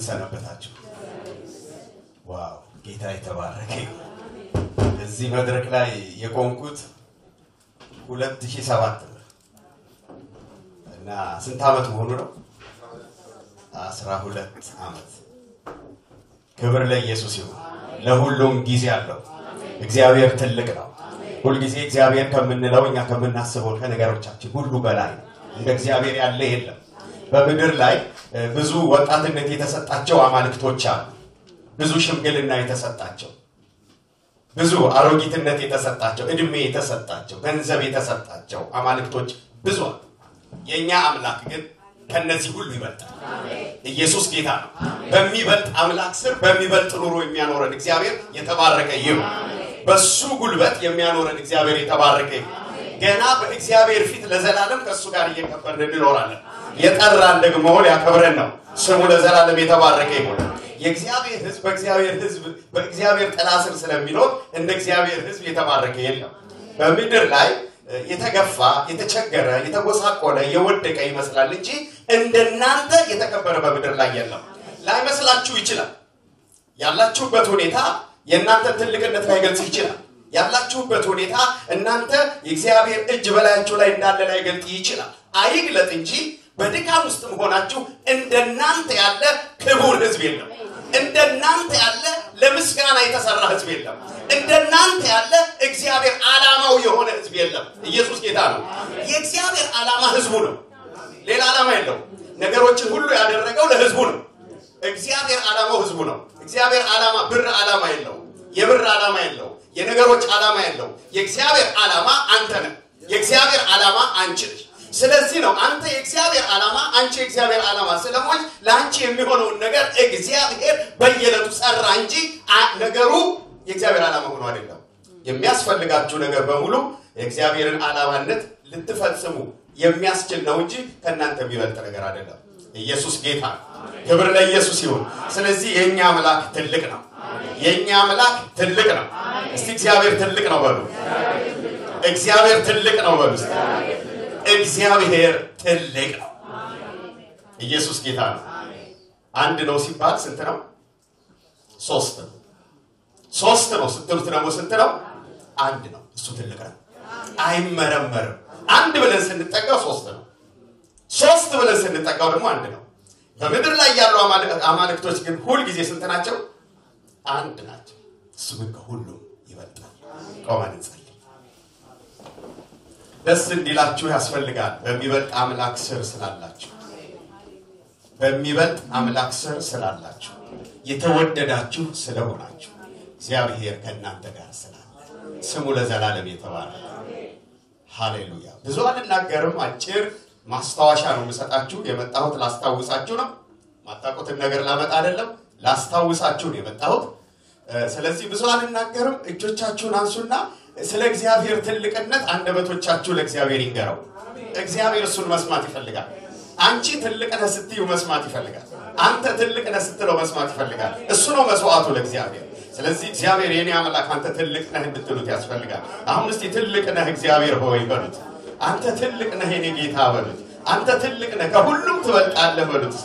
እንደምን ሰነበታችሁ? ዋው ጌታ የተባረከ እዚህ መድረክ ላይ የቆምኩት ሁለት ሺህ ሰባት ነው እና ስንት ዓመት መሆኑ ነው? አስራ ሁለት ዓመት። ክብር ለኢየሱስ ይሁን። ለሁሉም ጊዜ አለው። እግዚአብሔር ትልቅ ነው። ሁልጊዜ እግዚአብሔር ከምንለው እኛ ከምናስበው ከነገሮቻችን ሁሉ በላይ ነው። እንደ እግዚአብሔር ያለ የለም። በምድር ላይ ብዙ ወጣትነት የተሰጣቸው አማልክቶች አሉ። ብዙ ሽምግልና የተሰጣቸው፣ ብዙ አሮጊትነት የተሰጣቸው፣ እድሜ የተሰጣቸው፣ ገንዘብ የተሰጣቸው አማልክቶች ብዙ አሉ። የእኛ አምላክ ግን ከነዚህ ሁሉ ይበልጣል። ኢየሱስ ጌታ ነው። በሚበልጥ አምላክ ስር በሚበልጥ ኑሮ የሚያኖረን እግዚአብሔር የተባረከ ይሁን። በሱ ጉልበት የሚያኖረን እግዚአብሔር የተባረከ ይሁን። ገና በእግዚአብሔር ፊት ለዘላለም ከእሱ ጋር እየከበርን እንኖራለን። የጠራን ደግሞ ሊያከብረን ነው። ስሙ ለዘላለም የተባረከ ይሁን። የእግዚአብሔር ሕዝብ በእግዚአብሔር ሕዝብ በእግዚአብሔር ጥላ ስር ስለሚኖር እንደ እግዚአብሔር ሕዝብ የተባረከ የለም። በምድር ላይ የተገፋ የተቸገረ የተጎሳቆለ የወደቀ ይመስላል እንጂ እንደናንተ የተከበረ በምድር ላይ የለም። ላይመስላችሁ ይችላል። ያላችሁበት ሁኔታ የእናንተን ትልቅነት ላይገልጽ ይችላል። ያላችሁበት ሁኔታ እናንተ የእግዚአብሔር እጅ በላያችሁ ላይ እንዳለ ላይገልጥ ይችላል። አይግለጥ እንጂ በድካም ውስጥ መሆናችሁ እንደናንተ ያለ ክቡር ህዝብ የለም። እንደናንተ ያለ ለምስጋና የተሰራ ህዝብ የለም። እንደናንተ ያለ እግዚአብሔር ዓላማው የሆነ ህዝብ የለም። ኢየሱስ ጌታ ነው። የእግዚአብሔር ዓላማ ህዝቡ ነው። ሌላ ዓላማ የለው። ነገሮችን ሁሉ ያደረገው ለህዝቡ ነው። እግዚአብሔር ዓላማው ህዝቡ ነው። እግዚአብሔር ዓላማ ብር ዓላማ የለው። የብር ዓላማ የለው። የነገሮች ዓላማ የለው። የእግዚአብሔር ዓላማ አንተ ነህ። የእግዚአብሔር ዓላማ አንቺ ነሽ። ስለዚህ ነው አንተ የእግዚአብሔር ዓላማ አንቺ የእግዚአብሔር ዓላማ ስለሆንሽ ለአንቺ የሚሆነውን ነገር እግዚአብሔር በየዕለቱ ሰራ እንጂ ነገሩ የእግዚአብሔር ዓላማ ሆኖ አይደለም። የሚያስፈልጋችሁ ነገር በሙሉ የእግዚአብሔርን ዓላማነት ልትፈጽሙ የሚያስችል ነው እንጂ ከእናንተ የሚበልጥ ነገር አይደለም። ኢየሱስ ጌታ ክብር ለኢየሱስ ይሁን። ስለዚህ የእኛ አምላክ ትልቅ ነው። የእኛ አምላክ ትልቅ ነው። እስቲ እግዚአብሔር ትልቅ ነው በሉ። እግዚአብሔር ትልቅ ነው በሉ። እግዚአብሔር ትልቅ ነው። ኢየሱስ ጌታ ነው። አንድ ነው ሲባል ስንት ነው? ሶስት ነው። ሶስት ነው ስትሉት ደግሞ ስንት ነው? አንድ ነው። እሱ ትልቅ ነው፣ አይመረመርም። አንድ ብለን ስንጠጋው ሶስት ነው። ሶስት ብለን ስንጠጋው ደግሞ አንድ ነው። በምድር ላይ ያሉ አማልክቶች ግን ሁል ጊዜ ስንት ናቸው? አንድ ናቸው። እሱ ግን ከሁሉም ይበልጣል። ቆመን እንጸልይ። ደስ እንዲላችሁ ያስፈልጋል። በሚበልጥ አምላክ ስር ስላላችሁ በሚበልጥ አምላክ ስር ስላላችሁ የተወደዳችሁ ስለሆናችሁ እግዚአብሔር ከእናንተ ጋር ስላለ ስሙ ለዘላለም የተባረከ ሃሌሉያ። ብዙ አልናገርም፣ አጭር ማስታወሻ ነው የምሰጣችሁ። የመጣሁት ላስታውሳችሁ ነው። ማታውቁትን ነገር ላመጣ አይደለም፣ ላስታውሳችሁ ነው የመጣሁት። ስለዚህ ብዙ አልናገርም። እጆቻችሁን አንሱና ስለ እግዚአብሔር ትልቅነት አንደበቶቻችሁ ለእግዚአብሔር ይንገረው። እግዚአብሔር እሱን መስማት ይፈልጋል። አንቺ ትልቅ ነህ ስትዩ መስማት ይፈልጋል። አንተ ትልቅ ነህ ስትለው መስማት ይፈልጋል። እሱ ነው መስዋዕቱ ለእግዚአብሔር። ስለዚህ እግዚአብሔር የኔ አምላክ አንተ ትልቅ ነህ እንድትሉት ያስፈልጋል። አሁን እስቲ ትልቅ ነህ እግዚአብሔር ሆይ በሉት። አንተ ትልቅ ነህ የኔ ጌታ በሉት። አንተ ትልቅ ነህ ከሁሉም ትበልጣለህ በሉት።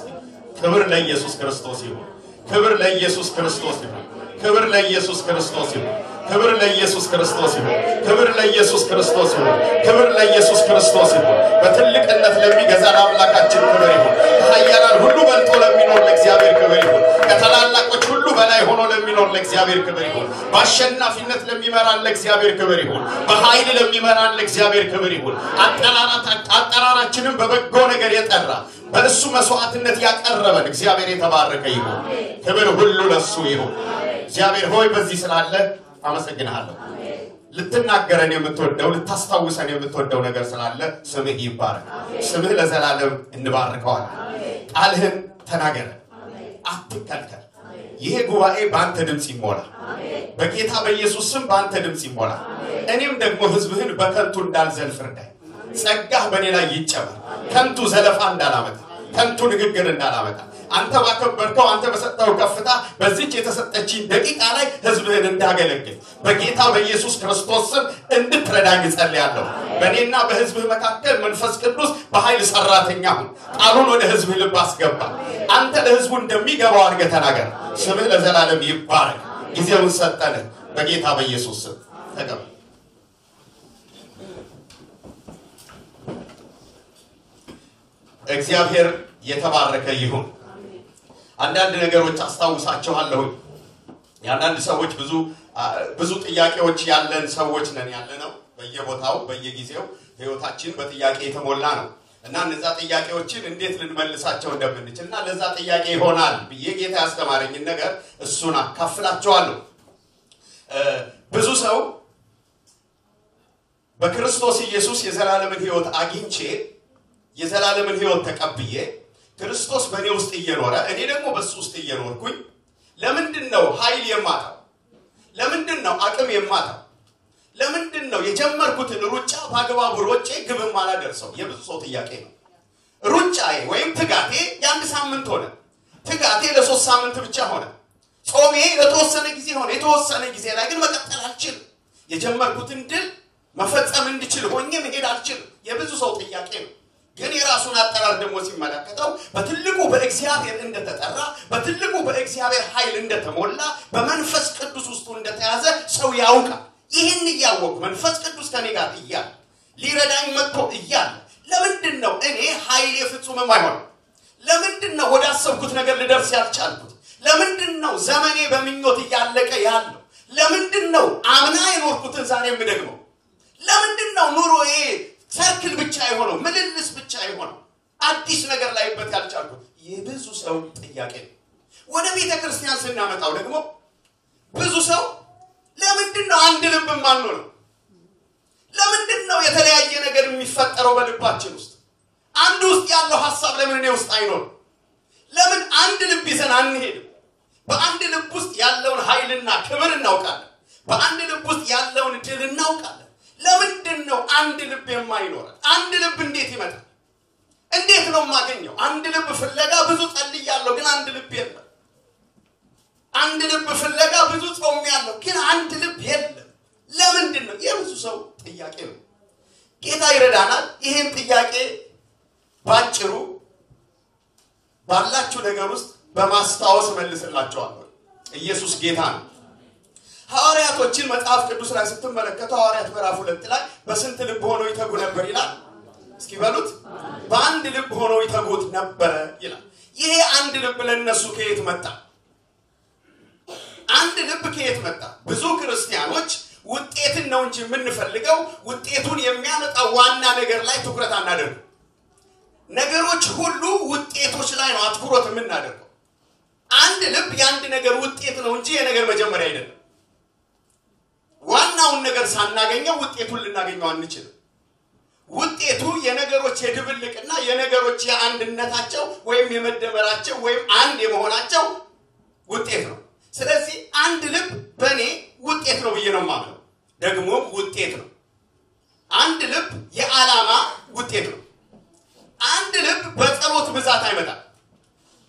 ክብር ለኢየሱስ ክርስቶስ ይሁን። ክብር ለኢየሱስ ክርስቶስ ይሁን። ክብር ለኢየሱስ ክርስቶስ ይሁን። ክብር ለኢየሱስ ክርስቶስ ይሁን። ክብር ለኢየሱስ ክርስቶስ ይሁን። ክብር ለኢየሱስ ክርስቶስ ይሁን። በትልቅነት ለሚገዛ ለአምላካችን ክብር ይሁን። ከኃያላን ሁሉ በልጦ ለሚኖር ለእግዚአብሔር ክብር ይሁን። ከታላላቆች ሁሉ በላይ ሆኖ ለሚኖር ለእግዚአብሔር ክብር ይሁን። በአሸናፊነት ለሚመራን ለእግዚአብሔር ክብር ይሁን። በኃይል ለሚመራን ለእግዚአብሔር ክብር ይሁን። አጠራራችንን በበጎ ነገር የጠራ በእሱ መስዋዕትነት ያቀረበን እግዚአብሔር የተባረከ ይሁን። ክብር ሁሉ ለሱ ይሁን። እግዚአብሔር ሆይ በዚህ ስላለ አመሰግንሃለሁ። ልትናገረን የምትወደው ልታስታውሰን የምትወደው ነገር ስላለ ስምህ ይባረክ። ስምህ ለዘላለም እንባርከዋለን። ቃልህን ተናገረን፣ አትከልከል። ይሄ ጉባኤ በአንተ ድምፅ ይሞላ። በጌታ በኢየሱስ ስም በአንተ ድምፅ ይሞላ። እኔም ደግሞ ህዝብህን በከንቱ እንዳልዘልፍ እርዳኝ። ጸጋህ በእኔ ላይ ይጨመር። ከንቱ ዘለፋ እንዳላመጣ፣ ከንቱ ንግግር እንዳላመጣ አንተ ባከበርከው አንተ በሰጠው ከፍታ በዚች የተሰጠችኝ ደቂቃ ላይ ህዝብህን እንዳገለግል በጌታ በኢየሱስ ክርስቶስ ስም እንድትረዳ እንድትረዳኝ እጸልያለሁ። በእኔና በህዝብህ መካከል መንፈስ ቅዱስ በኃይል ሰራተኛ ሁን። ቃሉን ወደ ህዝብህ ልብ አስገባ። አንተ ለህዝቡ እንደሚገባው አድርገህ ተናገር። ስምህ ለዘላለም ይባረክ። ጊዜውን ሰጠንህ በጌታ በኢየሱስ ስም ተቀበል። እግዚአብሔር የተባረከ ይሁን። አንዳንድ ነገሮች አስታውሳችኋለሁኝ። የአንዳንድ ሰዎች ብዙ ብዙ ጥያቄዎች ያለን ሰዎች ነን ያለ ነው። በየቦታው በየጊዜው ህይወታችን በጥያቄ የተሞላ ነው እና እነዛ ጥያቄዎችን እንዴት ልንመልሳቸው እንደምንችል እና ለዛ ጥያቄ ይሆናል ብዬ ጌታ ያስተማረኝን ነገር እሱን አካፍላችኋለሁ። ብዙ ሰው በክርስቶስ ኢየሱስ የዘላለምን ህይወት አግኝቼ የዘላለምን ህይወት ተቀብዬ ክርስቶስ በእኔ ውስጥ እየኖረ እኔ ደግሞ በሱ ውስጥ እየኖርኩኝ ለምንድን ነው ኃይል የማጣው? ለምንድን ነው አቅም የማጣው? ለምንድን ነው የጀመርኩትን ሩጫ በአግባቡ ሮጬ ግብም አላደርሰው? የብዙ ሰው ጥያቄ ነው። ሩጫዬ ወይም ትጋቴ የአንድ ሳምንት ሆነ። ትጋቴ ለሶስት ሳምንት ብቻ ሆነ። ጾሜ ለተወሰነ ጊዜ ሆነ። የተወሰነ ጊዜ ላይ ግን መቀጠል አልችልም። የጀመርኩትን ድል መፈጸም እንድችል ሆኜ መሄድ አልችልም። የብዙ ሰው ጥያቄ ነው። ግን የራሱን አጠራር ደግሞ ሲመለከተው በትልቁ በእግዚአብሔር እንደተጠራ በትልቁ በእግዚአብሔር ኃይል እንደተሞላ በመንፈስ ቅዱስ ውስጡ እንደተያዘ ሰው ያውቃል። ይህን እያወቁ መንፈስ ቅዱስ ከኔ ጋር እያለ ሊረዳኝ መጥቶ እያለ ለምንድን ነው እኔ ኃይሌ ፍጹምም አይሆንም? ለምንድን ነው ወደ አሰብኩት ነገር ልደርስ ያልቻልኩት? ለምንድን ነው ዘመኔ በምኞት እያለቀ ያለው? ለምንድን ነው አምና የኖርኩትን ዛሬ የምደግመው? ለምንድን ነው ኑሮዬ ሰርክል ብቻ የሆነው ምልልስ ብቻ የሆነው አዲስ ነገር ላይበት ያልቻልኩት? የብዙ ሰው ጥያቄ ነው። ወደ ቤተ ክርስቲያን ስናመጣው ደግሞ ብዙ ሰው ለምንድን ነው አንድ ልብ የማንሆነው? ለምንድን ነው የተለያየ ነገር የሚፈጠረው በልባችን ውስጥ? አንድ ውስጥ ያለው ሀሳብ ለምን እኔ ውስጥ አይኖርም? ለምን አንድ ልብ ይዘን አንሄድም? በአንድ ልብ ውስጥ ያለውን ኃይልና ክብር እናውቃለን። በአንድ ልብ ውስጥ ያለውን ድል እናውቃለን። ለምንድን ነው አንድ ልብ የማይኖረን? አንድ ልብ እንዴት ይመጣል? እንዴት ነው የማገኘው? አንድ ልብ ፍለጋ ብዙ ጸልያለሁ፣ ግን አንድ ልብ የለም። አንድ ልብ ፍለጋ ብዙ ጾሜያለሁ፣ ግን አንድ ልብ የለም። ለምንድን ነው? የብዙ ሰው ጥያቄ ነው። ጌታ ይረዳናል። ይህን ጥያቄ ባጭሩ ባላችሁ ነገር ውስጥ በማስታወስ መልስላቸዋለሁ። ኢየሱስ ጌታ ነው። ሐዋርያቶችን መጽሐፍ ቅዱስ ላይ ስትመለከቱ ሐዋርያት ምዕራፍ ሁለት ላይ በስንት ልብ ሆነው ይተጉ ነበር ይላል። እስኪ በሉት። በአንድ ልብ ሆነው ይተጉት ነበረ ይላል። ይሄ አንድ ልብ ለነሱ ከየት መጣ? አንድ ልብ ከየት መጣ? ብዙ ክርስቲያኖች ውጤትን ነው እንጂ የምንፈልገው ውጤቱን የሚያመጣው ዋና ነገር ላይ ትኩረት አናደርግም። ነገሮች ሁሉ ውጤቶች ላይ ነው አትኩሮት የምናደርገው። አንድ ልብ የአንድ ነገር ውጤት ነው እንጂ የነገር መጀመሪያ አይደለም። ዋናውን ነገር ሳናገኘው ውጤቱን ልናገኘው አንችልም። ውጤቱ የነገሮች የድብልቅና የነገሮች የአንድነታቸው ወይም የመደመራቸው ወይም አንድ የመሆናቸው ውጤት ነው። ስለዚህ አንድ ልብ በእኔ ውጤት ነው ብዬ ነው የማምነው። ደግሞም ውጤት ነው። አንድ ልብ የዓላማ ውጤት ነው። አንድ ልብ በጸሎት ብዛት አይመጣም።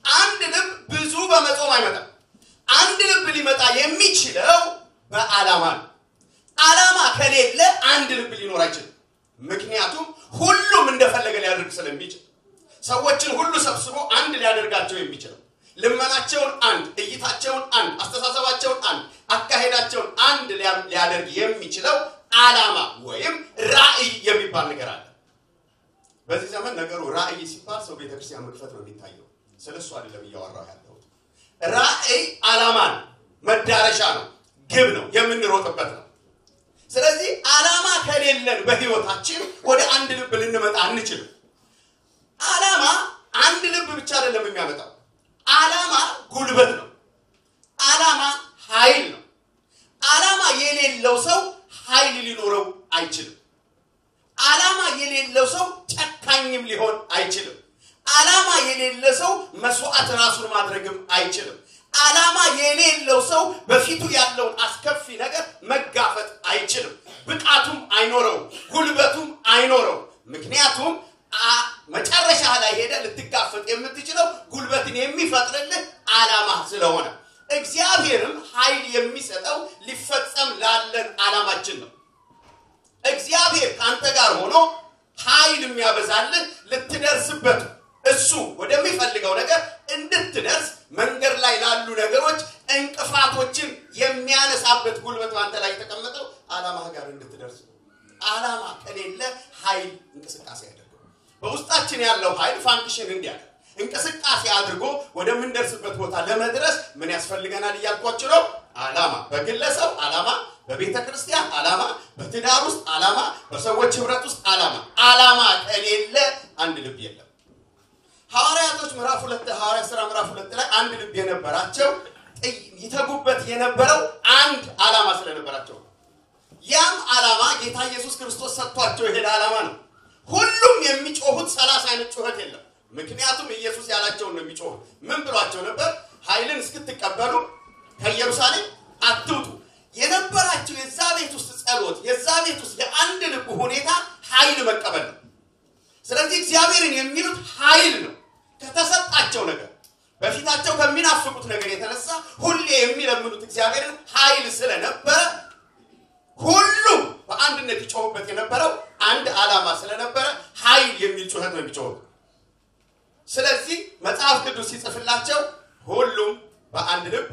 አንድ ልብ ብዙ በመጾም አይመጣም። አንድ ልብ ሊመጣ የሚችለው በዓላማ ነው። ዓላማ ከሌለ አንድ ልብ ሊኖር አይችልም። ምክንያቱም ሁሉም እንደፈለገ ሊያደርግ ስለሚችል ሰዎችን ሁሉ ሰብስቦ አንድ ሊያደርጋቸው የሚችለው ልመናቸውን አንድ፣ እይታቸውን አንድ፣ አስተሳሰባቸውን አንድ፣ አካሄዳቸውን አንድ ሊያደርግ የሚችለው ዓላማ ወይም ራዕይ የሚባል ነገር አለ። በዚህ ዘመን ነገሩ ራዕይ ሲባል ሰው ቤተክርስቲያን መክፈት ነው የሚታየው። ስለ እሱ አይደለም እያወራሁ ያለሁት። ራዕይ ዓላማ ነው፣ መዳረሻ ነው፣ ግብ ነው፣ የምንሮጥበት ነው። ስለዚህ ዓላማ ከሌለን በህይወታችን ወደ አንድ ልብ ልንመጣ አንችልም። ዓላማ አንድ ልብ ብቻ አይደለም የሚያመጣው። ዓላማ ጉልበት ነው። ዓላማ ኃይል ነው። ዓላማ የሌለው ሰው ኃይል ሊኖረው አይችልም። ዓላማ የሌለው ሰው ጨካኝም ሊሆን አይችልም። ዓላማ የሌለ ሰው መስዋዕት ራሱን ማድረግም አይችልም። ዓላማ የሌለው ሰው በፊቱ ያለውን አስከፊ ነገር መጋፈጥ አይችልም። ብቃቱም አይኖረው፣ ጉልበቱም አይኖረው። ምክንያቱም መጨረሻ ላይ ሄደ ልትጋፈጥ የምትችለው ጉልበትን የሚፈጥርልህ ዓላማ ስለሆነ እግዚአብሔርም ኃይል የሚሰጠው ሊፈጸም ላለን ዓላማችን ነው። እግዚአብሔር ከአንተ ጋር ሆኖ ኃይል የሚያበዛልህ ልትደርስበት እሱ ወደሚፈልገው ነገር እንድትደርስ መንገድ ላይ ላሉ ነገሮች እንቅፋቶችን የሚያነሳበት ጉልበት በአንተ ላይ የተቀመጠው ዓላማ ጋር እንድትደርስ ነው። ዓላማ ከሌለ ኃይል እንቅስቃሴ ያደርገው። በውስጣችን ያለው ኃይል function እንዲያደርግ እንቅስቃሴ አድርጎ ወደምንደርስበት ቦታ ለመድረስ ምን ያስፈልገናል እያልኳችሁ ነው። ዓላማ፣ በግለሰብ ዓላማ፣ በቤተ ክርስቲያን ዓላማ፣ በትዳር ውስጥ ዓላማ፣ በሰዎች ህብረት ውስጥ ዓላማ። ዓላማ ከሌለ አንድ ልብ የለም። ሐዋርያቶች ምዕራፍ ሁለት ሐዋርያ ሥራ ምዕራፍ ሁለት ላይ አንድ ልብ የነበራቸው ይተጉበት የነበረው አንድ ዓላማ ስለነበራቸው ያም ዓላማ ጌታ ኢየሱስ ክርስቶስ ሰጥቷቸው የሄደ ዓላማ ነው። ሁሉም የሚጮሁት ሰላሳ አይነት ጩኸት የለም። ምክንያቱም ኢየሱስ ያላቸውን ነው የሚጮሁት። ምን ብሏቸው ነበር? ኃይልን እስክትቀበሉ ከኢየሩሳሌም አትውጡ። የነበራቸው የዛ ቤት ውስጥ ጸሎት፣ የዛ ቤት ውስጥ የአንድ ልብ ሁኔታ ኃይል መቀበል ነው። ስለዚህ እግዚአብሔርን የሚሉት ኃይል ነው ከተሰጣቸው ነገር በፊታቸው ከሚናፍቁት ነገር የተነሳ ሁሌ የሚለምኑት እግዚአብሔርን ኃይል ስለነበረ ሁሉም በአንድነት ይጮሁበት የነበረው አንድ ዓላማ ስለነበረ ኃይል የሚል ጩኸት ነው የሚጮሁት። ስለዚህ መጽሐፍ ቅዱስ ሲጽፍላቸው ሁሉም በአንድ ልብ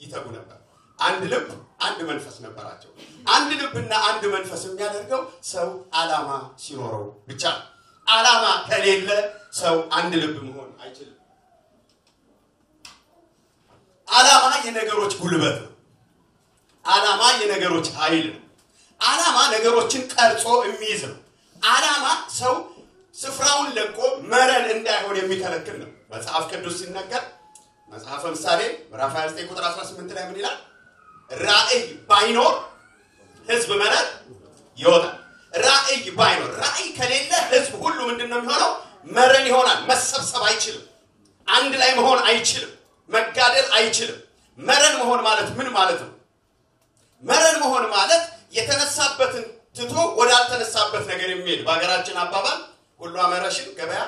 ይተጉ ነበር። አንድ ልብ፣ አንድ መንፈስ ነበራቸው። አንድ ልብና አንድ መንፈስ የሚያደርገው ሰው ዓላማ ሲኖረው ብቻ ነው። ዓላማ ከሌለ ሰው አንድ ልብ መሆን አይችልም። ዓላማ የነገሮች ጉልበት ነው። ዓላማ የነገሮች ኃይል ነው። ዓላማ ነገሮችን ቀርጾ የሚይዝ ነው። ዓላማ ሰው ስፍራውን ለቆ መረን እንዳይሆን የሚከለክል ነው። መጽሐፍ ቅዱስ ሲነገር መጽሐፈ ምሳሌ ምዕራፍ 29 ቁጥር 18 ላይ ምን ይላል? ራእይ ባይኖር ህዝብ መረን ይወጣል። ራእይ ባይኖር ራእይ ከሌለ ህዝብ ሁሉ ምንድን ነው የሚሆነው? መረን ይሆናል። መሰብሰብ አይችልም። አንድ ላይ መሆን አይችልም። መጋደል አይችልም። መረን መሆን ማለት ምን ማለት ነው? መረን መሆን ማለት የተነሳበትን ትቶ ወዳልተነሳበት ነገር የሚሄድ በሀገራችን አባባል ሁሉ አመረሽን ገበያ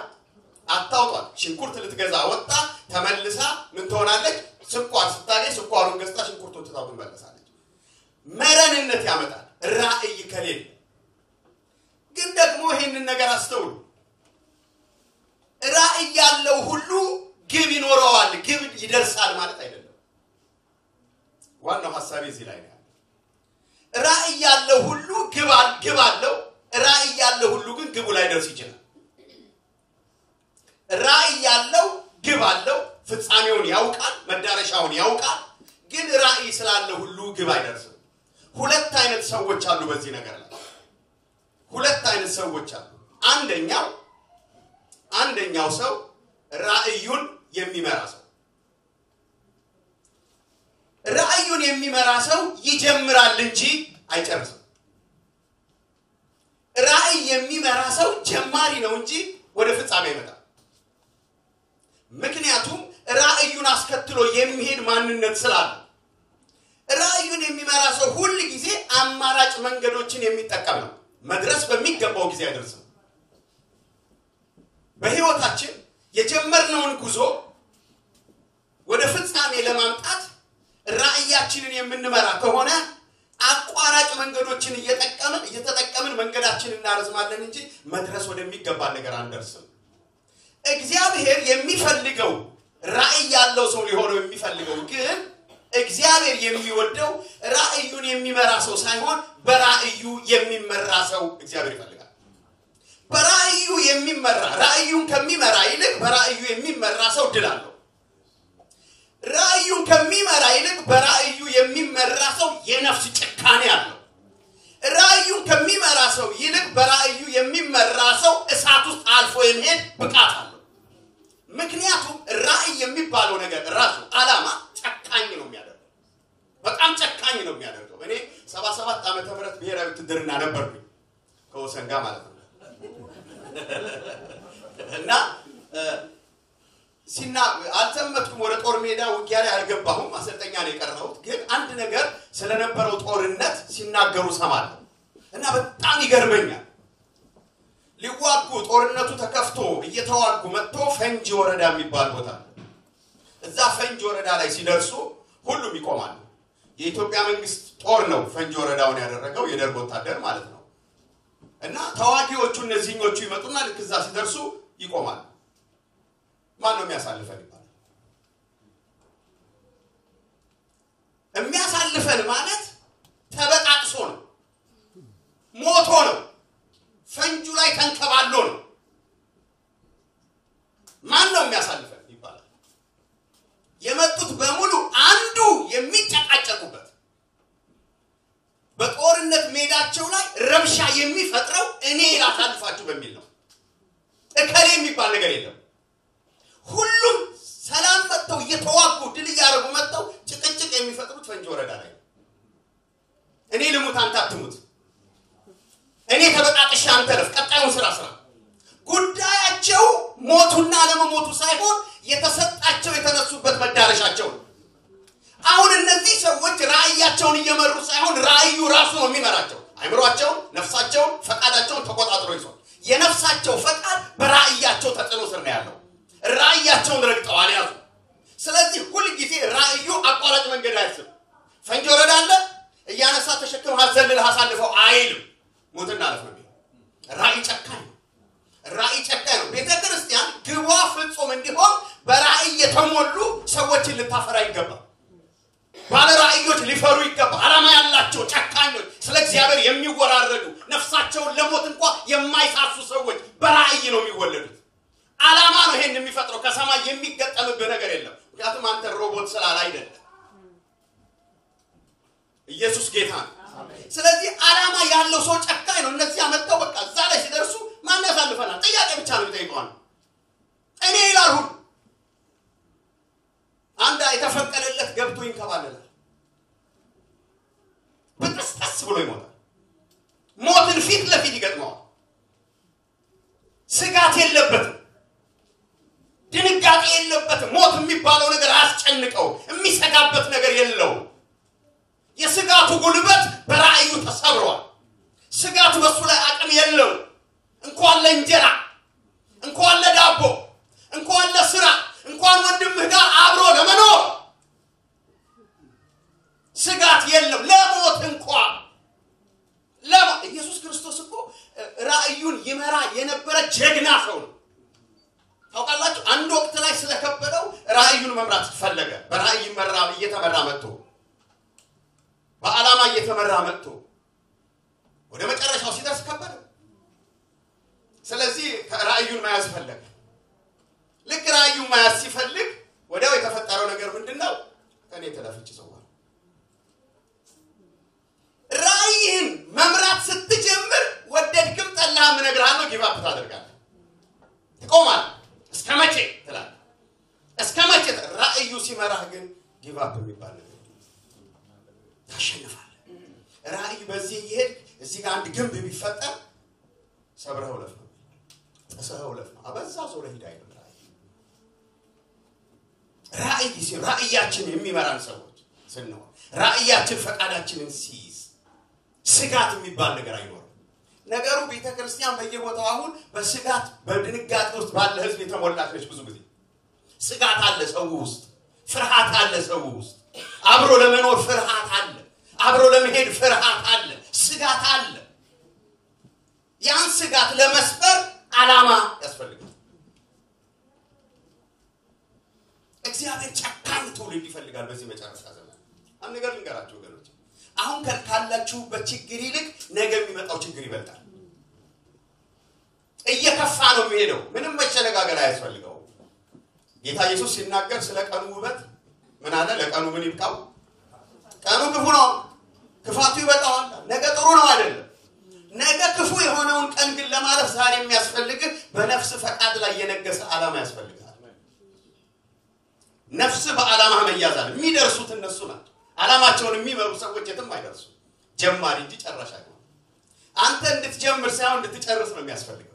አታውጧል። ሽንኩርት ልትገዛ ወጣ፣ ተመልሳ ምን ትሆናለች? ስኳር ስታገኝ ስኳሩን ገዝታ ሽንኩርቱን ትታው ትመለሳለች። መረንነት ያመጣል ራእይ ከሌለ። ግን ደግሞ ይህንን ነገር አስተውሉ። ራእይ ያለው ሁሉ ግብ ይኖረዋል፣ ግብ ይደርሳል ማለት አይደለም። ዋናው ሀሳቤ እዚህ ላይ ነው። ራእይ ያለው ሁሉ ግብ አለው። ራእይ ያለው ሁሉ ግን ግቡ ላይ ደርስ ይችላል። ራእይ ያለው ግብ አለው፣ ፍጻሜውን ያውቃል፣ መዳረሻውን ያውቃል። ግን ራእይ ስላለው ሁሉ ግብ አይደርስም። ሁለት አይነት ሰዎች አሉ በዚህ ነገር ላይ ሁለት አይነት ሰዎች አሉ። አንደኛው አንደኛው ሰው ራእዩን የሚመራ ሰው ራእዩን የሚመራ ሰው ይጀምራል እንጂ አይጨርስም። ራእይ የሚመራ ሰው ጀማሪ ነው እንጂ ወደ ፍጻሜ አይመጣም። ምክንያቱም ራእዩን አስከትሎ የሚሄድ ማንነት ስላለ። ራእዩን የሚመራ ሰው ሁል ጊዜ አማራጭ መንገዶችን የሚጠቀም ነው። መድረስ በሚገባው ጊዜ አይደርስም። በህይወታችን የጀመርነውን ጉዞ ወደ ፍጻሜ ለማምጣት ራእያችንን የምንመራ ከሆነ አቋራጭ መንገዶችን እየጠቀምን እየተጠቀምን መንገዳችንን እናረዝማለን እንጂ መድረስ ወደሚገባ ነገር አንደርስም። እግዚአብሔር የሚፈልገው ራእይ ያለው ሰው ሊሆነው የሚፈልገው ግን እግዚአብሔር የሚወደው ራእዩን የሚመራ ሰው ሳይሆን በራእዩ የሚመራ ሰው እግዚአብሔር ይፈልጋል። በራእዩ የሚመራ ራእዩን ከሚመራ ይልቅ በራእዩ የሚመራ ሰው ድል አለው። ራእዩን ከሚመራ ይልቅ በራእዩ የሚመራ ሰው የነፍስ ጭካኔ አለው። ራእዩን ከሚመራ ሰው ይልቅ በራእዩ የሚመራ ሰው እሳት ውስጥ አልፎ የመሄድ ብቃት አለው። ምክንያቱም ራእይ የሚባለው ነገር ራሱ ዓላማ ጨካኝ ነው በጣም ጨካኝ ነው የሚያደርገው። እኔ ሰባ ሰባት ዓመተ ምህረት ብሔራዊ ውትድርና ነበርኩኝ ከወሰን ጋር ማለት ነው እና ሲና አልዘመትኩም። ወደ ጦር ሜዳ ውጊያ ላይ አልገባሁም። ማሰልጠኛ ነው የቀረሁት። ግን አንድ ነገር ስለነበረው ጦርነት ሲናገሩ ሰማለሁ እና በጣም ይገርመኛል። ሊዋጉ ጦርነቱ ተከፍቶ እየተዋጉ መጥቶ ፈንጂ ወረዳ የሚባል ቦታ እዛ ፈንጂ ወረዳ ላይ ሲደርሱ ሁሉም ይቆማሉ። የኢትዮጵያ መንግስት ጦር ነው ፈንጂ ወረዳውን ያደረገው፣ የደርግ ወታደር ማለት ነው። እና ተዋጊዎቹ እነዚህኞቹ ይመጡና ልክ እዛ ሲደርሱ ይቆማሉ። ማን ነው የሚያሳልፈን ይባላል። የሚያሳልፈን ማለት ተበጣጥሶ ነው፣ ሞቶ ነው፣ ፈንጁ ላይ ተንከባሎ ነው። ማን ነው የሚያሳልፈን ይባላል። የመጡት በሙሉ የሚጨቃጨቁበት በጦርነት ሜዳቸው ላይ ረብሻ የሚፈጥረው እኔ ላሳልፋችሁ በሚል ነው። እከሌ የሚባል ነገር የለም። ሁሉም ሰላም መጥተው እየተዋጉ ድል እያደረጉ መጥተው ጭቅጭቅ የሚፈጥሩት ፈንጂ ወረዳ ላይ እኔ ልሙት አንተ አትሙት፣ እኔ ተበጣጥሻ አንተ ረፍ፣ ቀጣዩን ስራ ስራ። ጉዳያቸው ሞቱና ለመሞቱ ሳይሆን የተሰጣቸው የተነሱበት መዳረሻቸው ነው። አሁን እነዚህ ሰዎች ራእያቸውን እየመሩ ሳይሆን ራእዩ ራሱ ነው የሚመራቸው። አይምሯቸውን፣ ነፍሳቸውን፣ ፈቃዳቸውን ተቆጣጥሮ ይዟል። የነፍሳቸው ፈቃድ በራእያቸው ተጽዕኖ ስር ነው ያለው። ራእያቸውን ረግጠው አልያዙ። ስለዚህ ሁልጊዜ ራእዩ አቋራጭ መንገድ አያስብ። ፈንጂ ወረዳ እያነሳ ተሸክም አዘልልህ አሳልፈው አይልም። ሞትና አለፍ ራእይ ጨካኝ ራእይ ጨካኝ ነው። ቤተ ክርስቲያን ግቧ ፍጹም እንዲሆን በራእይ የተሞሉ ሰዎችን ልታፈራ ይገባል። ባለ ራእዮች ሊፈሩ ይገባል። ዓላማ ያላቸው ጨካኞች፣ ስለ እግዚአብሔር የሚወራረዱ ነፍሳቸውን ለሞት እንኳ የማይሳሱ ሰዎች በራእይ ነው የሚወለዱት። ዓላማ ነው ይሄን የሚፈጥረው። ከሰማይ የሚገጠምብህ ነገር የለም። ምክንያቱም አንተ ሮቦት ስላል አይደለም። ኢየሱስ ጌታ ነው። ስለዚህ ዓላማ ያለው ሰው ጨካኝ ነው። እነዚህ አመጣው በቃ እዛ ላይ ሲደርሱ ማን ያሳልፈናል? ጥያቄ ብቻ ነው የሚጠይቀዋል። እኔ ይላል ሁሉ አንድ የተፈቀደለት ገብቶ ይንከባለላል። በጠስጠስ ብሎ ይሞታል። ሞትን ፊት ለፊት ይገጥመዋል። ስጋት የለበትም። ድንጋጤ የለበትም። ሞት የሚባለው ነገር አያስጨንቀው። የሚሰጋበት ነገር የለውም። የስጋቱ ጉልበት በራእዩ ተሰብሯል። ስጋቱ በሱ ላይ አቅም የለው። እንኳን ለእንጀራ፣ እንኳን ለዳቦ፣ እንኳን ለስራ፣ እንኳን ወንድምህ ጋር አብሮ ለመኖር ስጋት የለም። ለሞት እንኳን ኢየሱስ ክርስቶስ እኮ ራእዩን ይመራ የነበረ ጀግና ሰው ነው። ታውቃላችሁ፣ አንድ ወቅት ላይ ስለከበደው ራእዩን መምራት ፈለገ። በራእይ መራ እየተመራ መጥቶ በዓላማ እየተመራ መጥቶ ወደ መጨረሻው ሲደርስ ከበደው። ስለዚህ ራእዩን መያዝ ፈለገ። ልክ ራእዩን መያዝ ሲፈልግ ወዲያው የተፈጠረው ነገር ምንድን ነው? ከኔ ተለፍች ሰዋል። ራእይህን መምራት ስትጀምር ወደድክም ጠላህም እነግርሃለሁ፣ ጊቫፕ ታደርጋለህ፣ ትቆማለህ። እስከ መቼ ትላለህ? እስከ መቼ? ራእዩ ሲመራህ ግን ጊቫፕ የሚባል ነገር ታሸንፋለህ። ራእይ በዚህ እየሄድ እዚህ ጋር አንድ ግንብ ቢፈጠር ሰብረኸው ለፍ ነው፣ ጥሰኸው ለፍ ነው። አበዛ ዞረ ሂድ አይልም። ራእይ ራእይ ራእያችን የሚመራን ሰዎች ስንሆን ራእያችን ፈቃዳችንን ሲይዝ ስጋት የሚባል ነገር አይኖርም። ነገሩ ቤተ ክርስቲያን በየቦታው አሁን በስጋት በድንጋጤ ውስጥ ባለ ህዝብ የተሞላች ነች። ብዙ ጊዜ ስጋት አለ ሰው ውስጥ፣ ፍርሃት አለ ሰው ውስጥ፣ አብሮ ለመኖር ፍርሃት አለ፣ አብሮ ለመሄድ ፍርሃት አለ፣ ስጋት አለ። ያን ስጋት ለመስበር ዓላማ ያስፈልጋል። እግዚአብሔር ጨካኝ ትውልድ ይፈልጋል በዚህ መጨረሻ ዘመን። አንድ ነገር ልንገራችሁ ወገኖች፣ አሁን ካላችሁበት ችግር ይልቅ ነገ የሚመጣው ችግር ይበልጣል። እየከፋ ነው የሚሄደው። ምንም መሸነጋገር አያስፈልገው። ጌታ ኢየሱስ ሲናገር ስለ ቀኑ ውበት ምን አለ? ለቀኑ ምን ይብቃው? ቀኑ ክፉ ነው፣ ክፋቱ ይበቃዋል። ነገ ጥሩ ነው አይደለም። ነገ ክፉ የሆነውን ቀን ግን ለማለፍ ዛሬ የሚያስፈልግህ በነፍስ ፈቃድ ላይ የነገሰ ዓላማ ያስፈልጋል። ነፍስ በዓላማ መያዛል። የሚደርሱት እነሱ ናቸው። ዓላማቸውን የሚመሩ ሰዎች የትም አይደርሱ። ጀማሪ እንጂ ጨራሽ አይሆን። አንተ እንድትጀምር ሳይሆን እንድትጨርስ ነው የሚያስፈልገው።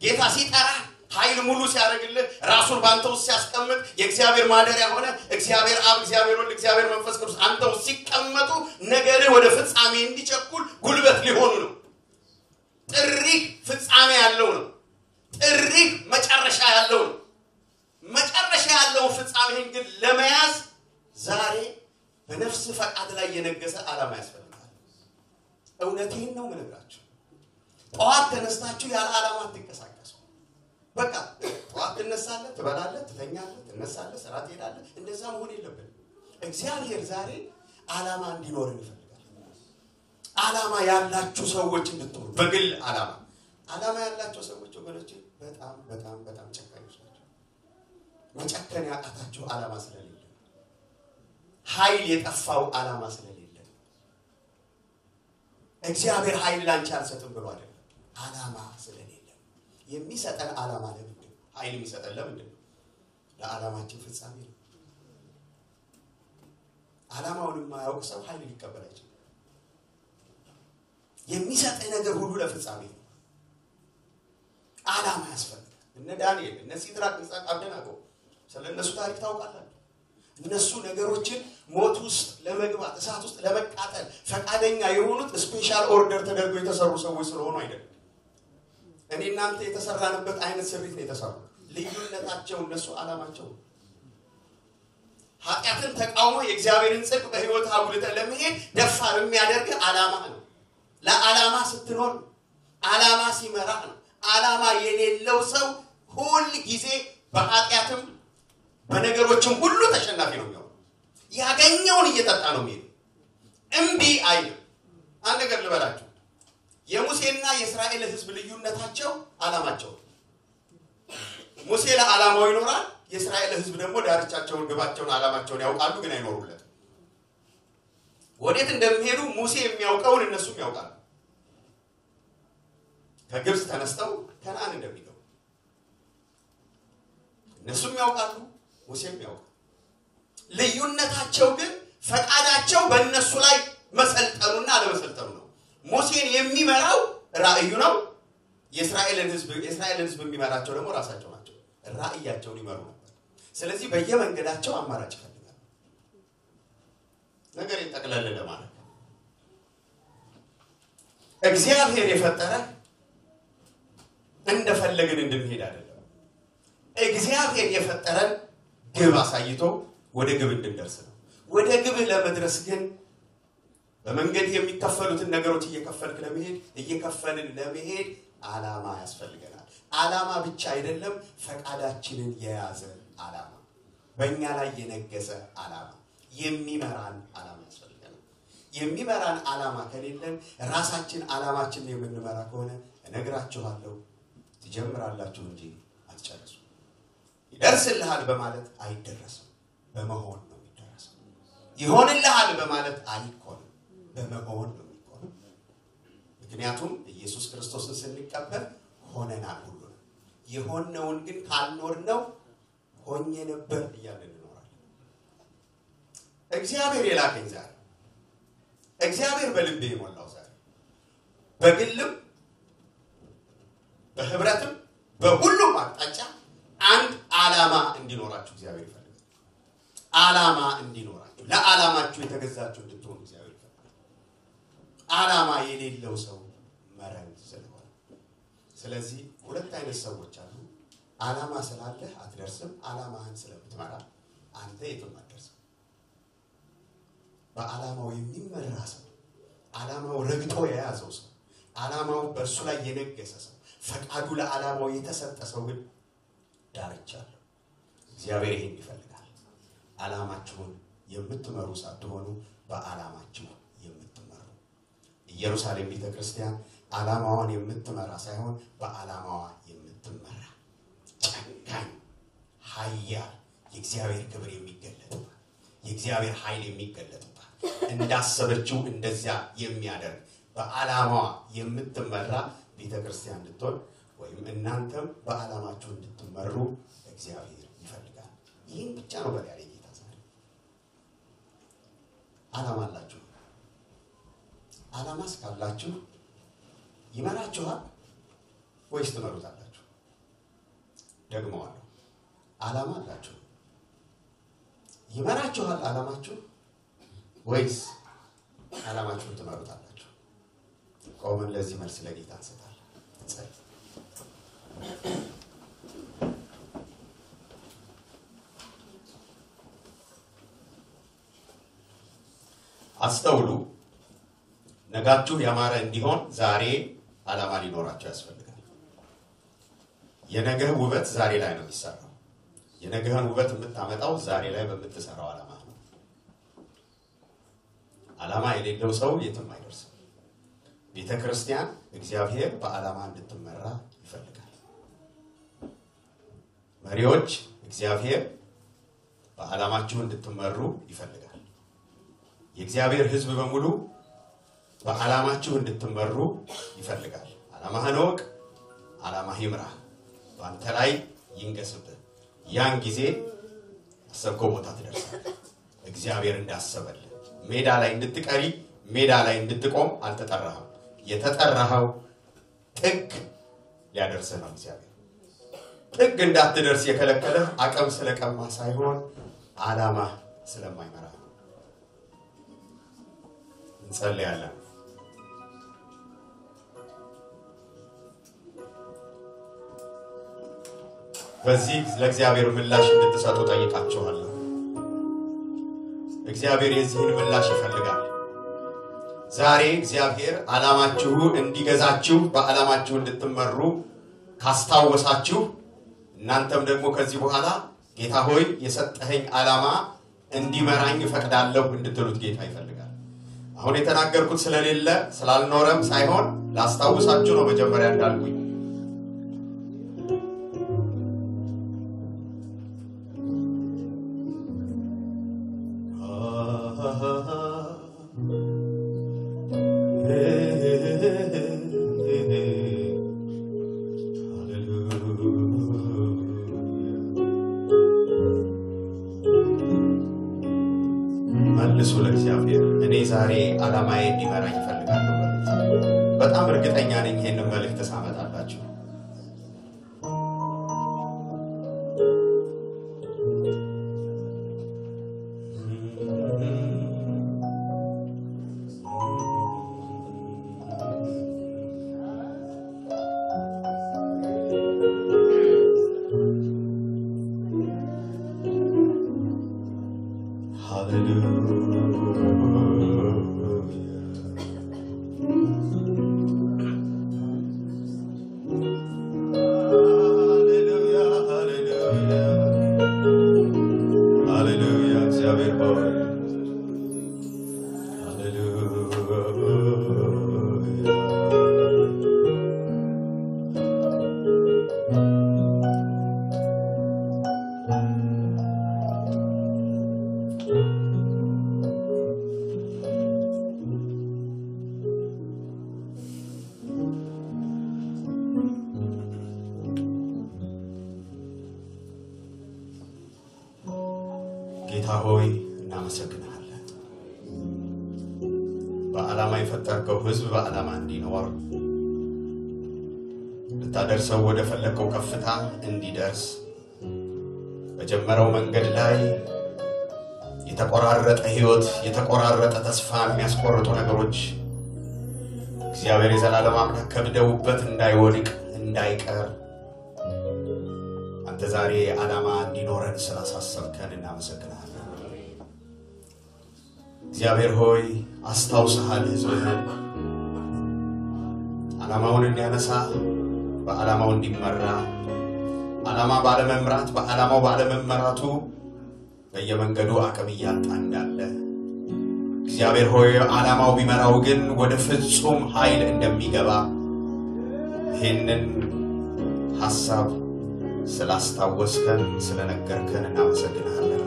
ጌታ ሲጠራ ኃይል ሙሉ ሲያደርግልህ ራሱን በአንተ ውስጥ ሲያስቀምጥ የእግዚአብሔር ማደሪያ ሆነ እግዚአብሔር አብ፣ እግዚአብሔር ወልድ፣ እግዚአብሔር መንፈስ ቅዱስ አንተ ውስጥ ሲቀመጡ ነገርህ ወደ ፍጻሜ እንዲቸኩል ጉልበት ሊሆኑ ነው። ጥሪህ ፍጻሜ ያለው ነው። ጥሪህ መጨረሻ ያለው ነው። መጨረሻ ያለውን ፍጻሜህን ግን ለመያዝ ዛሬ በነፍስ ፈቃድ ላይ የነገሰ ዓላማ ያስፈልጋል። እውነቴን ነው ምነግራቸው። ጠዋት ተነስታችሁ ያለ ዓላማ አትንቀሳቀሱ። በቃ ጠዋት ትነሳለህ፣ ትበላለህ፣ ትተኛለህ፣ ትነሳለህ፣ ስራ ትሄዳለህ። እንደዛ መሆን የለብንም። እግዚአብሔር ዛሬ ዓላማ እንዲኖርን ይፈልጋል። ዓላማ ያላችሁ ሰዎች እንድትሆኑ በግል ዓላማ ዓላማ ያላቸው ሰዎች ወገኖች በጣም በጣም በጣም ጨካኞች ናቸው። መጨከን ያቃታቸው ዓላማ ስለሌለ ኃይል የጠፋው ዓላማ ስለሌለ እግዚአብሔር ኃይል ላንቺ አልሰጥም ብሎ አይደለም። ዓላማ ስለሌለ የሚሰጠን ዓላማ ለምንድን ነው? ኃይል የሚሰጠን ለምንድን ነው? ለዓላማችን ፍጻሜ ነው። ዓላማውን የማያውቅ ሰው ኃይል ሊቀበል አይችልም። የሚሰጠኝ ነገር ሁሉ ለፍጻሜ ነው። ዓላማ ያስፈልጋል። እነ ዳንኤል፣ እነ ሲድራቅ፣ ሚሳቅ፣ አብደናጎ ስለ እነሱ ታሪክ ታውቃላችሁ። እነሱ ነገሮችን ሞት ውስጥ ለመግባት እሳት ውስጥ ለመቃጠል ፈቃደኛ የሆኑት special order ተደርጎ የተሰሩ ሰዎች ስለሆኑ አይደለም። እኔ እናንተ የተሰራንበት አይነት ስሪት ነው የተሰሩ። ልዩነታቸው እነሱ ዓላማቸው ነው። ኃጢአትን ተቃውሞ የእግዚአብሔርን ጽድቅ በሕይወት አጉልቶ ለመሄድ ደፋር የሚያደርግ ዓላማ ነው። ለዓላማ ስትኖር ዓላማ ሲመራ ነው። ዓላማ የሌለው ሰው ሁል ጊዜ በኃጢአትም በነገሮችም ሁሉ ተሸናፊ ነው የሚሆነው። ያገኘውን እየጠጣ ነው የሚሄዱ። እምቢ አይልም። አንድ ነገር ልበላችሁ፣ የሙሴና የእስራኤል ሕዝብ ልዩነታቸው ዓላማቸው። ሙሴ ለዓላማው ይኖራል። የእስራኤል ሕዝብ ደግሞ ዳርቻቸውን፣ ግባቸውን፣ ዓላማቸውን ያውቃሉ፣ ግን አይኖሩለትም። ወዴት እንደሚሄዱ ሙሴ የሚያውቀውን እነሱም ያውቃሉ። ከግብፅ ተነስተው ከነአን እንደሚገቡ እነሱም ያውቃሉ፣ ሙሴም ያውቃል። ልዩነታቸው ግን ፈቃዳቸው በእነሱ ላይ መሰልጠኑና አለመሰልጠኑ ነው። ሙሴን የሚመራው ራእዩ ነው። የእስራኤልን ህዝብ የእስራኤልን ህዝብ የሚመራቸው ደግሞ ራሳቸው ናቸው። ራእያቸውን ይመሩ ነበር። ስለዚህ በየመንገዳቸው አማራጭ ይፈልጋል። ነገር ጠቅለል ለማለት እግዚአብሔር የፈጠረ እንደፈለግን እንድንሄድ አይደለም። እግዚአብሔር የፈጠረን ግብ አሳይቶ ወደ ግብ እንድንደርስ ነው። ወደ ግብ ለመድረስ ግን በመንገድ የሚከፈሉትን ነገሮች እየከፈልክ ለመሄድ እየከፈልን ለመሄድ ዓላማ ያስፈልገናል። ዓላማ ብቻ አይደለም፣ ፈቃዳችንን የያዘ ዓላማ፣ በእኛ ላይ የነገሰ ዓላማ፣ የሚመራን ዓላማ ያስፈልገናል። የሚመራን ዓላማ ከሌለን ራሳችን ዓላማችንን የምንመራ ከሆነ እነግራችኋለሁ፣ ትጀምራላችሁ እንጂ አትጨርሱ። ይደርስልሃል በማለት አይደረስም፣ በመሆን ነው የሚደረሰው። ይሆንልሃል በማለት አይኮንም፣ በመሆን ነው የሚሆነው። ምክንያቱም ኢየሱስ ክርስቶስን ስንቀበል ሆነናል ሁሉ ነው። የሆነውን ግን ካልኖርነው ሆኜ ነበር እያለን እንኖራለን። እግዚአብሔር የላከኝ ዛሬ እግዚአብሔር በልቤ የሞላው ዛሬ በግልም በህብረትም በሁሉም አቅጣጫ አንድ ዓላማ እንዲኖራችሁ እግዚአብሔር ይፈልጋል። ዓላማ እንዲኖራችሁ ለዓላማችሁ የተገዛችሁ እንድትሆኑ እግዚአብሔር ዓላማ የሌለው ሰው መረን ስለሆነ፣ ስለዚህ ሁለት አይነት ሰዎች አሉ። ዓላማ ስላለህ አትደርስም። ዓላማህን ስለምትመራ አንተ የትም አትደርስም። በዓላማው የሚመራ ሰው፣ ዓላማው ረግጦ የያዘው ሰው፣ ዓላማው በእሱ ላይ የነገሰ ሰው፣ ፈቃዱ ለዓላማው የተሰጠ ሰው ግን ዳርቻ አለው። እግዚአብሔር ይሄን ይፈልጋል። ዓላማችሁን የምትመሩ ሳትሆኑ በዓላማችሁ ኢየሩሳሌም ቤተ ክርስቲያን ዓላማዋን የምትመራ ሳይሆን በዓላማዋ የምትመራ ጨካኝ፣ ኃያል የእግዚአብሔር ክብር የሚገለጥባት የእግዚአብሔር ኃይል የሚገለጥባት እንዳሰበችው እንደዚያ የሚያደርግ በዓላማዋ የምትመራ ቤተ ክርስቲያን እንድትሆን ወይም እናንተም በዓላማችሁ እንድትመሩ እግዚአብሔር ይፈልጋል። ይህን ብቻ ነው በላይ ጌታ ዛሬ ዓላማ አላችሁ። ዓላማ እስካላችሁ ይመራችኋል ወይስ ትመሩታላችሁ? ደግመዋለሁ። ዓላማ አላችሁ። ይመራችኋል ዓላማችሁ ወይስ ዓላማችሁን ትመሩታላችሁ? ቆመን ለዚህ መልስ ለጌታ እንሰጣለን። አስተውሉ። ነጋችሁ ያማረ እንዲሆን ዛሬ ዓላማ ሊኖራቸው ያስፈልጋል። የነገህ ውበት ዛሬ ላይ ነው የሚሰራው። የነገህን ውበት የምታመጣው ዛሬ ላይ በምትሰራው ዓላማ ነው። ዓላማ የሌለው ሰው የትም አይደርስም። ቤተ ክርስቲያን እግዚአብሔር በዓላማ እንድትመራ ይፈልጋል። መሪዎች እግዚአብሔር በዓላማችሁ እንድትመሩ ይፈልጋል። የእግዚአብሔር ሕዝብ በሙሉ በዓላማችሁ እንድትመሩ ይፈልጋል። ዓላማህን እወቅ፣ ዓላማህ ይምራህ፣ በአንተ ላይ ይንገስብህ። ያን ጊዜ አሰብከው ቦታ ትደርሳለህ። እግዚአብሔር እንዳሰበልህ ሜዳ ላይ እንድትቀሪ ሜዳ ላይ እንድትቆም አልተጠራህም። የተጠራኸው ጥግ ሊያደርስህ ነው። እግዚአብሔር ጥግ እንዳትደርስ የከለከለህ አቅም ስለቀማ ሳይሆን ዓላማ ስለማይመራ ነው። እንጸልያለን። በዚህ ለእግዚአብሔር ምላሽ እንድትሰጡ ጠይቃችኋለሁ። እግዚአብሔር የዚህን ምላሽ ይፈልጋል። ዛሬ እግዚአብሔር ዓላማችሁ እንዲገዛችሁ በዓላማችሁ እንድትመሩ ካስታወሳችሁ እናንተም ደግሞ ከዚህ በኋላ ጌታ ሆይ የሰጠኸኝ ዓላማ እንዲመራኝ እፈቅዳለሁ እንድትሉት ጌታ ይፈልጋል። አሁን የተናገርኩት ስለሌለ ስላልኖረም ሳይሆን ላስታውሳችሁ ነው። መጀመሪያ እንዳልኩኝ መልሱ ለእግዚአብሔር። እኔ ዛሬ ዓላማዬ እንዲመራኝ እፈልጋለሁ በሉት። በጣም እርግጠኛ ነኝ ይሄንን መልእክት ሳመጣላችሁ የፈጠርከው ሕዝብ በዓላማ እንዲኖር ልታደርሰው ወደ ፈለግከው ከፍታ እንዲደርስ በጀመረው መንገድ ላይ የተቆራረጠ ሕይወት፣ የተቆራረጠ ተስፋ የሚያስቆርጡ ነገሮች እግዚአብሔር የዘላለም አምላክ ከብደውበት እንዳይወድቅ እንዳይቀር አንተ ዛሬ ዓላማ እንዲኖረን ስላሳሰብከን እናመሰግናለን። እግዚአብሔር ሆይ አስታውሰሃል ሕዝብህን ዓላማውን እንዲያነሳ በዓላማው እንዲመራ ዓላማ ባለመምራት በዓላማው ባለመመራቱ በየመንገዱ አቅም እያጣ እንዳለ። እግዚአብሔር ሆይ ዓላማው ቢመራው ግን ወደ ፍጹም ኃይል እንደሚገባ ይህንን ሐሳብ ስላስታወስከን ስለነገርከን እናመሰግናለን።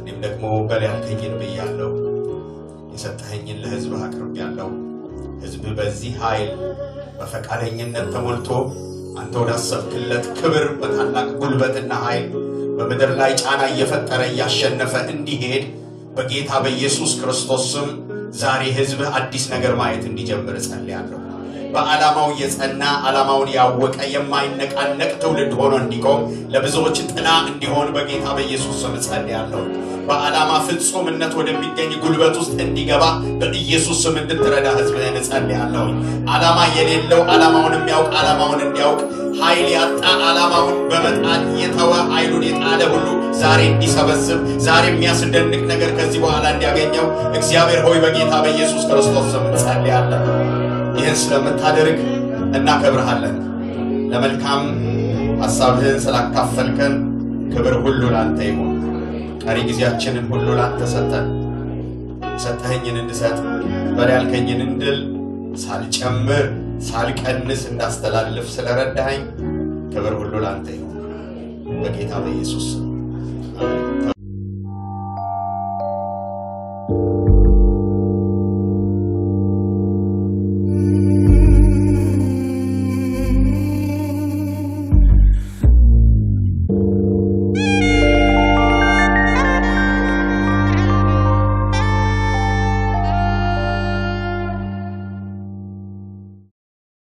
እኔም ደግሞ በል ያልከኝን ብያለሁ፣ የሰጠኸኝን ለሕዝብህ አቅርቤያለሁ። ሕዝብ በዚህ ኃይል በፈቃደኝነት ተሞልቶ አንተ ወዳሰብክለት ክብር በታላቅ ጉልበትና ኃይል በምድር ላይ ጫና እየፈጠረ እያሸነፈ እንዲሄድ በጌታ በኢየሱስ ክርስቶስ ስም ዛሬ ሕዝብህ አዲስ ነገር ማየት እንዲጀምር እጸልያለሁ። በዓላማው የጸና ዓላማውን ያወቀ የማይነቃነቅ ትውልድ ሆኖ እንዲቆም ለብዙዎች ጥላ እንዲሆን በጌታ በኢየሱስ ስም እጸልያለሁ። በዓላማ ፍጹምነት ወደሚገኝ ጉልበት ውስጥ እንዲገባ በኢየሱስ ስም እንድትረዳ ሕዝብህን እጸልያለሁ። ዓላማ የሌለው ዓላማውን የሚያውቅ ዓላማውን እንዲያውቅ ኃይል ያጣ ዓላማውን በመጣል የተወ ኃይሉን የጣለ ሁሉ ዛሬ እንዲሰበስብ ዛሬ የሚያስደንቅ ነገር ከዚህ በኋላ እንዲያገኘው እግዚአብሔር ሆይ በጌታ በኢየሱስ ክርስቶስ ስም እንጸልያለን። ይህን ስለምታደርግ እናከብርሃለን። ለመልካም ሐሳብህን ስላካፈልከን ክብር ሁሉ ላንተ ይሆን ቀሪ ጊዜያችንን ሁሉ ላንተ ሰጠን። ሰጠኸኝን እንድሰጥ በል ያልከኝን እንድል ሳልጨምር ሳልቀንስ እንዳስተላልፍ ስለረዳኸኝ ክብር ሁሉ ላንተ ይሁን በጌታ በኢየሱስ